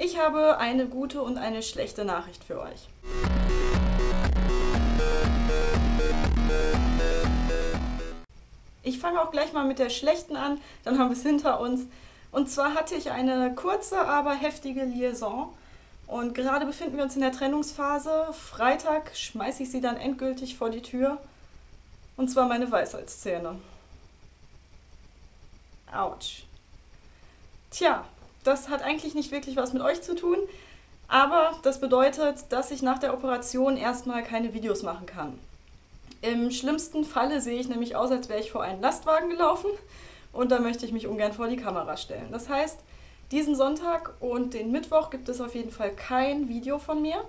Ich habe eine gute und eine schlechte Nachricht für euch. Ich fange auch gleich mal mit der schlechten an, dann haben wir es hinter uns. Und zwar hatte ich eine kurze, aber heftige Liaison. Und gerade befinden wir uns in der Trennungsphase. Freitag schmeiße ich sie dann endgültig vor die Tür. Und zwar meine Weisheitszähne. Autsch. Tja, das hat eigentlich nicht wirklich was mit euch zu tun, aber das bedeutet, dass ich nach der Operation erstmal keine Videos machen kann. Im schlimmsten Falle sehe ich nämlich aus, als wäre ich vor einen Lastwagen gelaufen und da möchte ich mich ungern vor die Kamera stellen. Das heißt, diesen Sonntag und den Mittwoch gibt es auf jeden Fall kein Video von mir.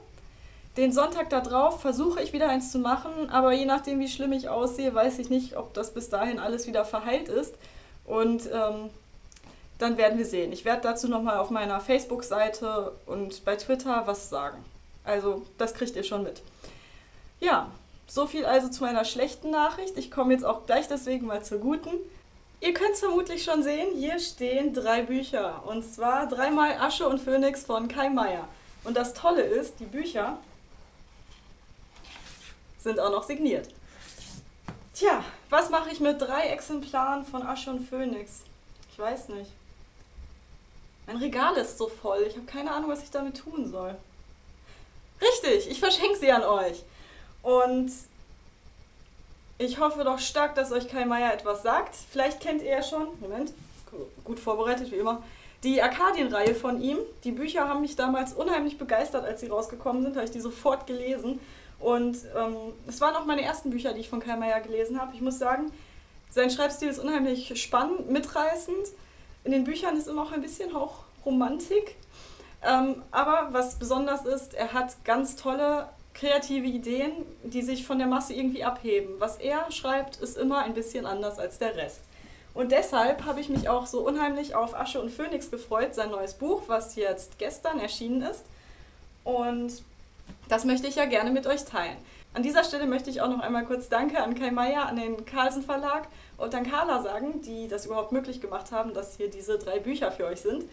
Den Sonntag darauf versuche ich wieder eins zu machen, aber je nachdem, wie schlimm ich aussehe, weiß ich nicht, ob das bis dahin alles wieder verheilt ist. Und ähm, dann werden wir sehen. Ich werde dazu nochmal auf meiner Facebook-Seite und bei Twitter was sagen. Also, das kriegt ihr schon mit. Ja, so viel also zu meiner schlechten Nachricht. Ich komme jetzt auch gleich deswegen mal zur guten. Ihr könnt es vermutlich schon sehen, hier stehen drei Bücher. Und zwar dreimal Asche und Phönix von Kai Meier. Und das Tolle ist, die Bücher sind auch noch signiert. Tja, was mache ich mit drei Exemplaren von Asche und Phönix? Ich weiß nicht. Mein Regal ist so voll. Ich habe keine Ahnung, was ich damit tun soll. Richtig, ich verschenke sie an euch. Und ich hoffe doch stark, dass euch Kai Meier etwas sagt. Vielleicht kennt ihr ja schon, Moment, gut vorbereitet wie immer, die Arkadienreihe von ihm. Die Bücher haben mich damals unheimlich begeistert, als sie rausgekommen sind, habe ich die sofort gelesen. Und ähm, es waren auch meine ersten Bücher, die ich von Kai Meier gelesen habe. Ich muss sagen, sein Schreibstil ist unheimlich spannend, mitreißend. In den Büchern ist immer auch ein bisschen auch Romantik. Ähm, aber was besonders ist, er hat ganz tolle kreative Ideen, die sich von der Masse irgendwie abheben. Was er schreibt, ist immer ein bisschen anders als der Rest. Und deshalb habe ich mich auch so unheimlich auf Asche und Phönix gefreut, sein neues Buch, was jetzt gestern erschienen ist. Und das möchte ich ja gerne mit euch teilen. An dieser Stelle möchte ich auch noch einmal kurz Danke an Kai Meier, an den Carlsen Verlag und an Carla sagen, die das überhaupt möglich gemacht haben, dass hier diese drei Bücher für euch sind.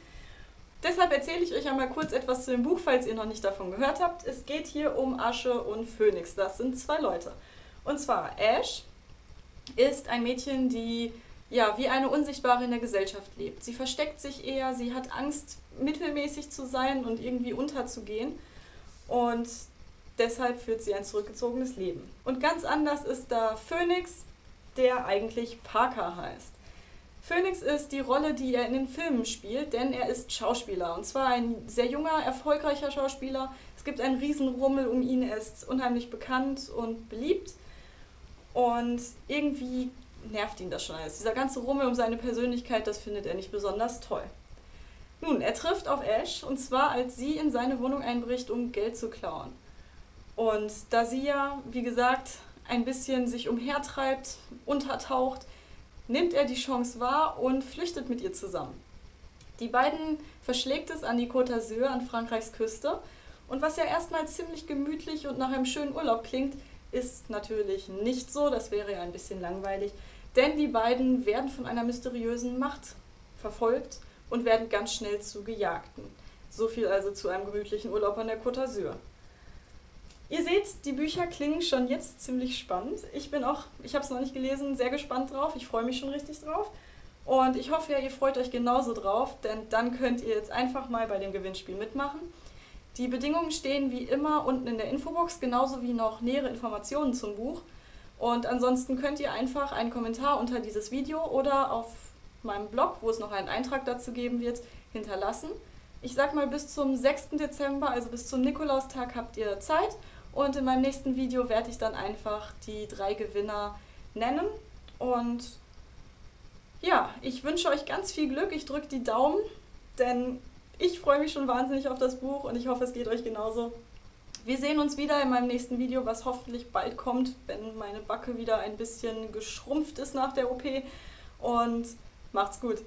Deshalb erzähle ich euch einmal kurz etwas zu dem Buch, falls ihr noch nicht davon gehört habt. Es geht hier um Asche und Phönix. Das sind zwei Leute. Und zwar Ash ist ein Mädchen, die ja wie eine Unsichtbare in der Gesellschaft lebt. Sie versteckt sich eher, sie hat Angst, mittelmäßig zu sein und irgendwie unterzugehen. Und deshalb führt sie ein zurückgezogenes Leben. Und ganz anders ist da Phoenix, der eigentlich Parker heißt. Phoenix ist die Rolle, die er in den Filmen spielt, denn er ist Schauspieler. Und zwar ein sehr junger, erfolgreicher Schauspieler. Es gibt einen Riesenrummel um ihn, er ist unheimlich bekannt und beliebt. Und irgendwie nervt ihn das schon alles. Dieser ganze Rummel um seine Persönlichkeit, das findet er nicht besonders toll. Nun, er trifft auf Ash und zwar als sie in seine Wohnung einbricht, um Geld zu klauen. Und da sie ja, wie gesagt, ein bisschen sich umhertreibt, untertaucht, nimmt er die Chance wahr und flüchtet mit ihr zusammen. Die beiden verschlägt es an die Côte d'Azur, an Frankreichs Küste. Und was ja erstmal ziemlich gemütlich und nach einem schönen Urlaub klingt, ist natürlich nicht so. Das wäre ja ein bisschen langweilig. Denn die beiden werden von einer mysteriösen Macht verfolgt und werden ganz schnell zu Gejagten. So viel also zu einem gemütlichen Urlaub an der Côte d'Azur. Ihr seht, die Bücher klingen schon jetzt ziemlich spannend. Ich bin auch, ich habe es noch nicht gelesen, sehr gespannt drauf. Ich freue mich schon richtig drauf. Und ich hoffe ja, ihr freut euch genauso drauf, denn dann könnt ihr jetzt einfach mal bei dem Gewinnspiel mitmachen. Die Bedingungen stehen wie immer unten in der Infobox, genauso wie noch nähere Informationen zum Buch. Und ansonsten könnt ihr einfach einen Kommentar unter dieses Video oder auf meinem Blog, wo es noch einen Eintrag dazu geben wird, hinterlassen. Ich sag mal, bis zum 6. Dezember, also bis zum Nikolaustag, habt ihr Zeit. Und in meinem nächsten Video werde ich dann einfach die drei Gewinner nennen. Und ja, ich wünsche euch ganz viel Glück. Ich drücke die Daumen, denn ich freue mich schon wahnsinnig auf das Buch und ich hoffe, es geht euch genauso. Wir sehen uns wieder in meinem nächsten Video, was hoffentlich bald kommt, wenn meine Backe wieder ein bisschen geschrumpft ist nach der OP. Und macht's gut.